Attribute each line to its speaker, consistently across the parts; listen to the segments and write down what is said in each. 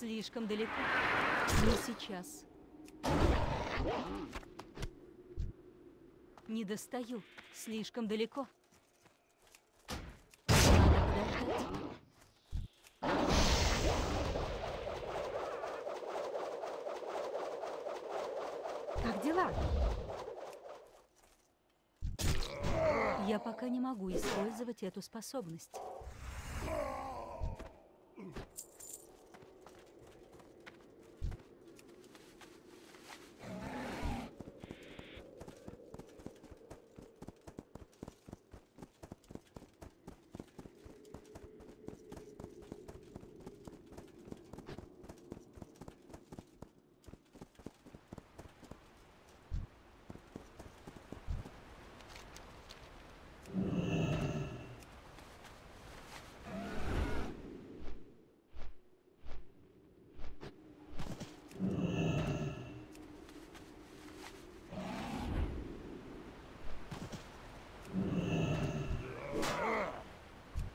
Speaker 1: Слишком далеко. Не сейчас. Не достаю. Слишком далеко.
Speaker 2: Как дела?
Speaker 1: Я пока не могу использовать эту способность.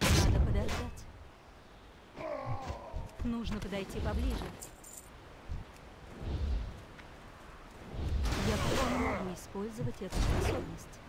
Speaker 1: Надо подождать. Нужно подойти поближе. Я могу использовать эту способность.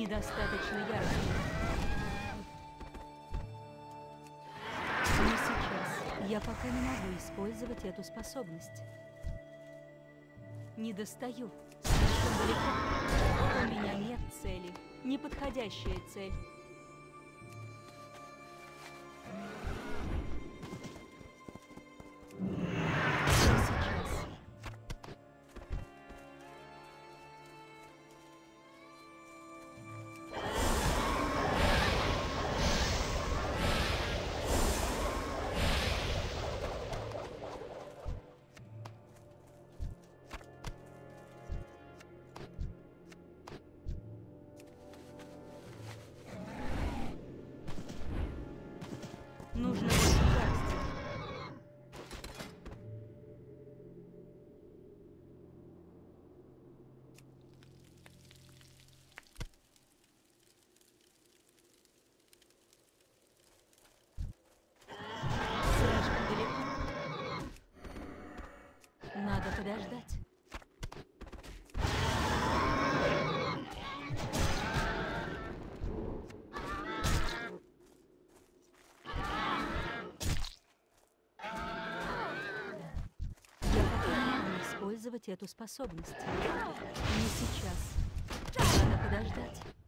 Speaker 1: Недостаточно яростно. Не сейчас. Я пока не могу использовать эту способность. Не достаю. Слишком далеко. У меня нет цели. Неподходящая цель. Использовать эту способность. Не сейчас. Надо подождать.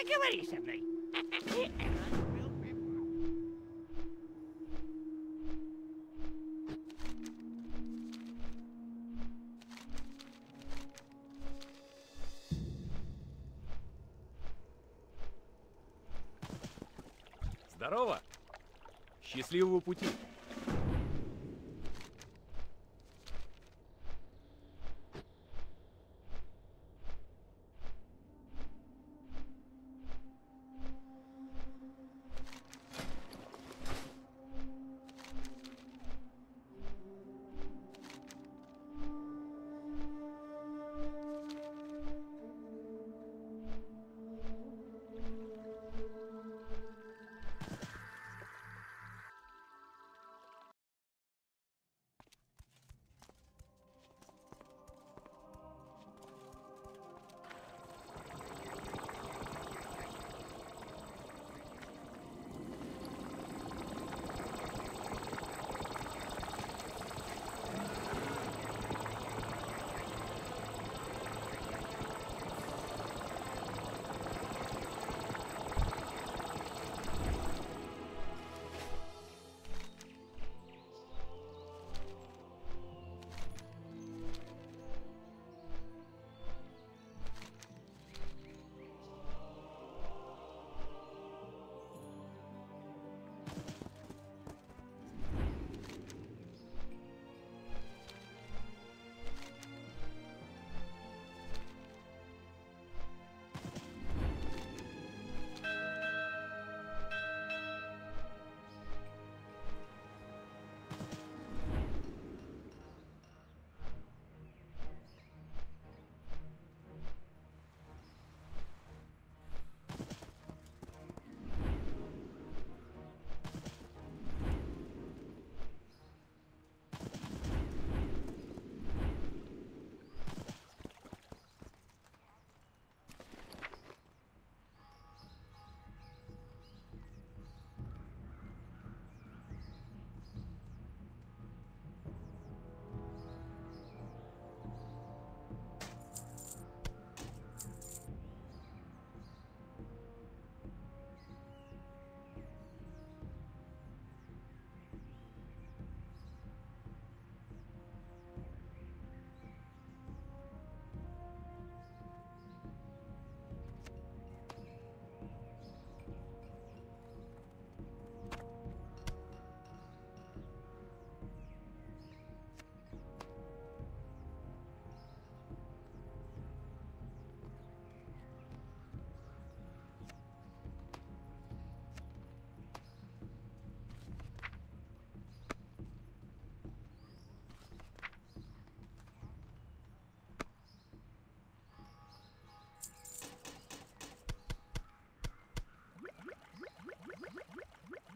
Speaker 3: Поговори со мной.
Speaker 4: Здорово! Счастливого пути!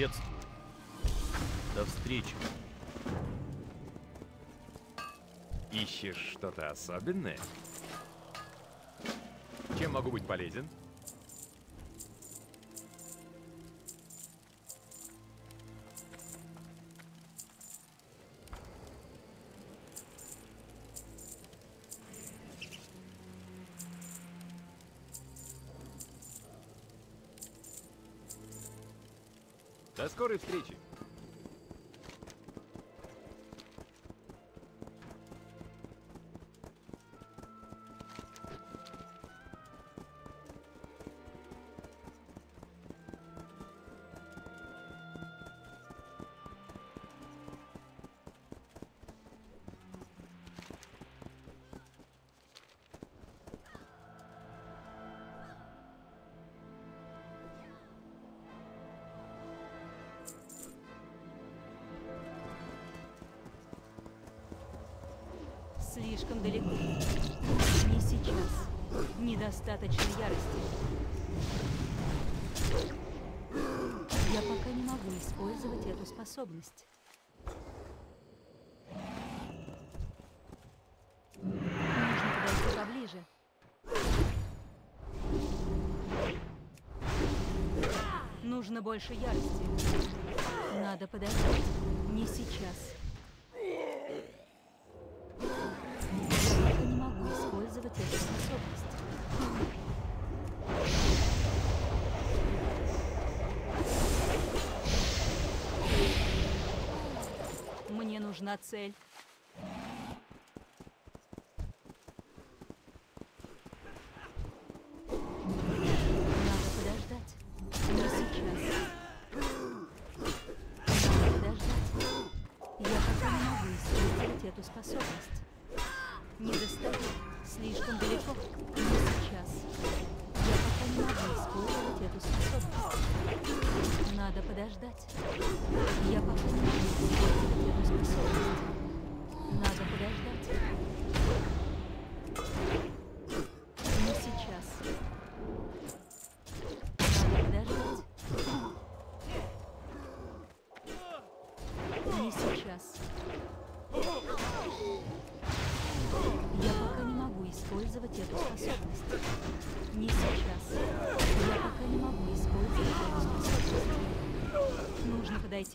Speaker 4: Приветствую. До встречи.
Speaker 5: Ищешь что-то особенное? Чем могу быть полезен? До скорой встречи!
Speaker 1: способность. Нужно подойти поближе. Нужно больше ярости. Надо подождать. Не сейчас. Я не могу использовать эту способность. нужна цель.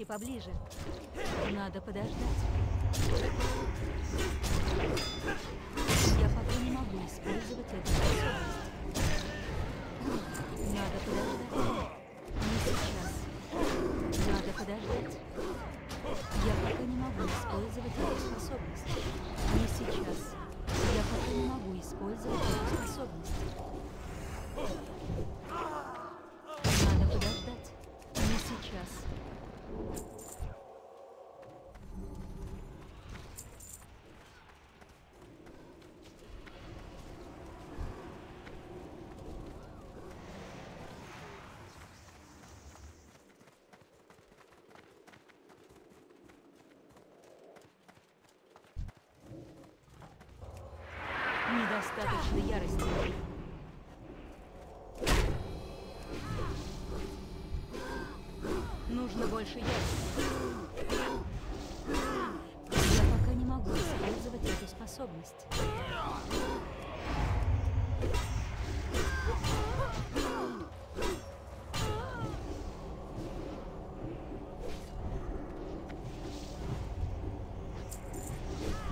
Speaker 1: поближе. Надо подождать. Достаточно ярости. Нужно больше ярости. Я пока не могу использовать эту способность.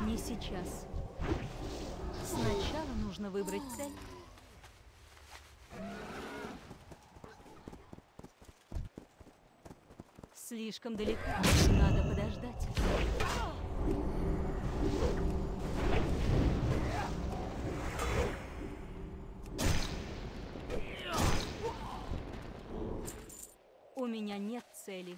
Speaker 1: Не сейчас. Сначала нужно выбрать цель. Слишком далеко. Надо подождать. У меня нет цели.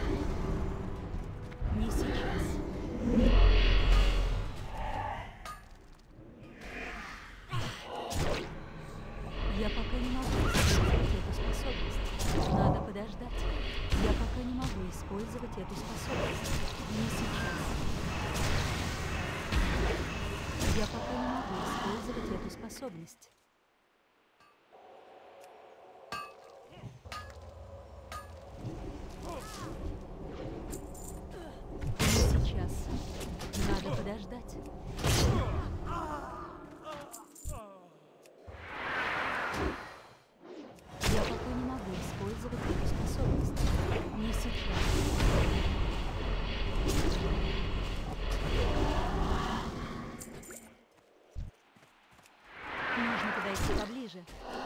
Speaker 1: Yeah.